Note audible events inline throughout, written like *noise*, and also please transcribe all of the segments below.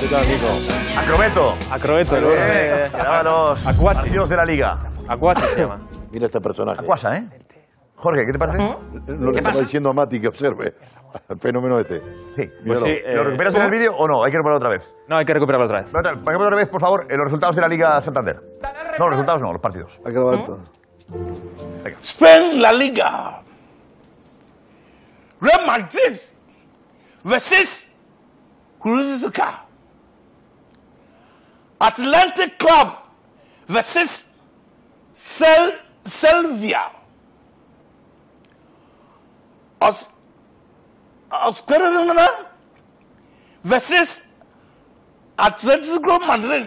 ¿Qué tal, Nico? Acrobeto. Acrobeto, Eh, que daba los Acuasi. partidos de la liga. Acuasi se llama. *laughs* Mira este personaje. Acuasa, ¿eh? Jorge, ¿qué te parece? Lo que estaba diciendo a Mati que observe. El fenómeno este. Sí. Pues sí, eh, ¿Lo recuperas en el vídeo o no? Hay que recuperarlo otra vez. No, hay que recuperarlo otra vez. Otra- Para otra vez, por favor, los resultados de la Liga Santander. No, los resultados no, los partidos. Hay que. Spain La Liga. Real Madrid versus Cruzca. Atlantic Club versus Sel Selvia. Os Oscarana versus Atlético Madrid.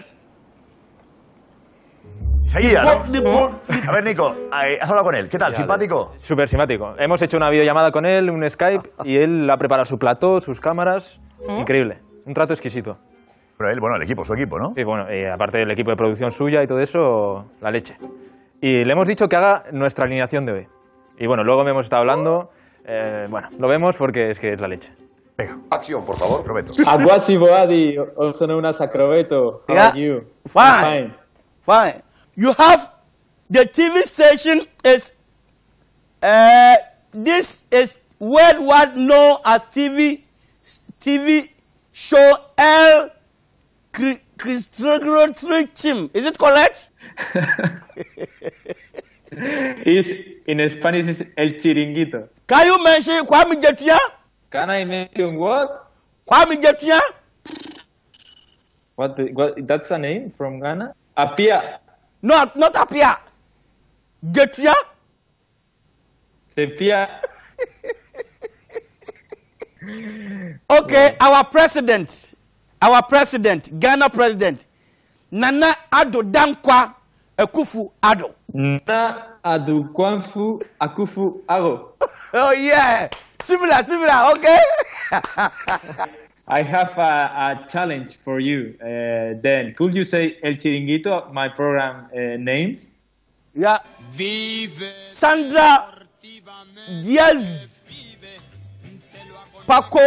Seguía, ¿no? De por- A ver, Nico, eh, has hablado con él. ¿Qué tal? ¿Simpático? Súper simpático. Hemos hecho una videollamada con él, un Skype, y él ha preparado su plató, sus cámaras. Increíble. Un trato exquisito. Pero él, bueno, el equipo, su equipo, ¿no? Y bueno, y aparte del equipo de producción suya y todo eso, la leche. Y le hemos dicho que haga nuestra alineación de hoy. Y bueno, luego me hemos estado hablando. eh, bueno, lo vemos porque es que es la leche. Venga, Acción, por favor. Roberto. *laughs* Aguasi Boadi, also known as Acrobeto. How Yeah. are you? Fine. Fine. Fine. You have the TV station is uh, this is worldwide known as TV TV show El Cristiano Trichim. Is it correct? *laughs* Is in Spanish is El Chiringuito. Can you mention Kwame Jetia? Can I mention what? Kwame Jetia? What, the, what? That's a name from Ghana. Apia. No, not Apia. Jetia? Sepia. *laughs* Okay, our president, our president, Ghana president, Nana Ado Dankwa Ekufu Ado. Na Adukwanfu Akufu Ago. *laughs* Oh yeah, similar, similar. Okay. *laughs* I have a, a challenge for you. Uh, then, could you say El Chiringuito, my program uh, names? yeah. Sandra Diaz, Paco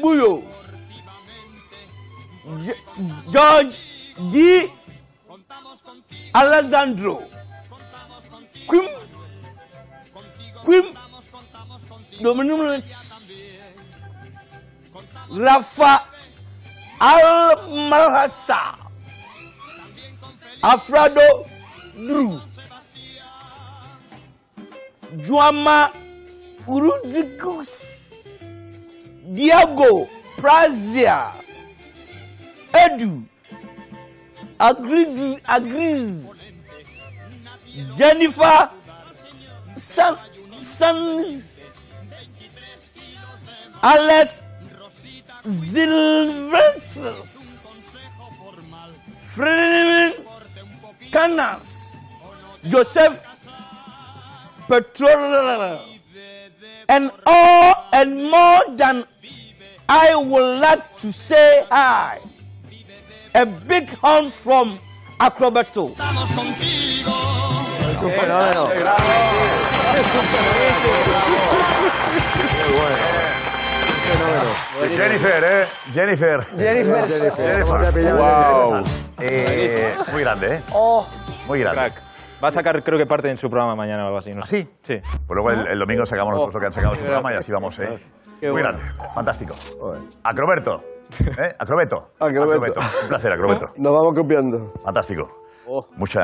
Buyo, Ge- George D. Alessandro, Quim, Quim, Dominic, Rafa Al Malhassa, Alfredo Drew, Juama Uruzikus, Diego Prazia, Edu, Agriz, Agriz, Jennifer San, Sans, Alex Silvestres, Frederick Canas, Joseph Petrol, and all and more than I would like to say hi. A big hand from Acrobato. Es un fenómeno. Jennifer, ¿eh? Jennifer. Jennifer. Jennifer. Wow. Eh, muy grande, ¿eh? Oh, Muy grande. Crack. Va a sacar, creo que parte en su programa mañana o algo así. ¿no? ¿Ah, sí? Sí. Pues luego el, el domingo sacamos nosotros lo que han sacado en su programa y así vamos, ¿eh? Muy bueno. grande. Fantástico. Acroberto. ¿Eh? Acrobeto. Acrobeto. Un placer, Acrobeto. Nos vamos copiando. Fantástico. Mucha